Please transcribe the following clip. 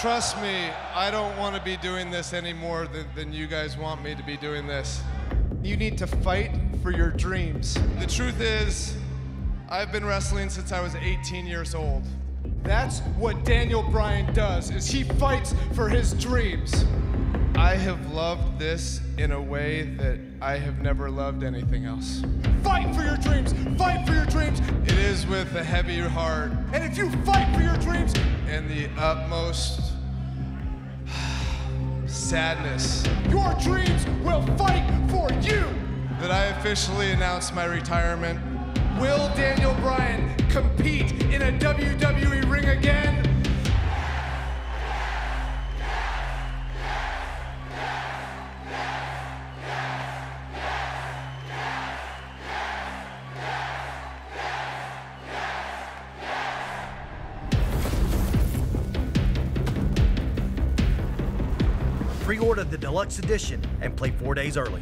Trust me, I don't want to be doing this any more than, than you guys want me to be doing this. You need to fight for your dreams. The truth is, I've been wrestling since I was 18 years old. That's what Daniel Bryan does, is he fights for his dreams. I have loved this in a way that I have never loved anything else. Fight for your dreams! Fight for your dreams! It is with a heavy heart And if you fight for your dreams, and the utmost sadness your dreams will fight for you! that I officially announce my retirement. Will Daniel Bryan compete in a WWE Pre-order the deluxe edition and play four days early.